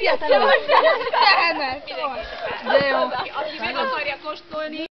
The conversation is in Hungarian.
fiatalok. Tehemet. De jó. Aki meg akarja kóstolni.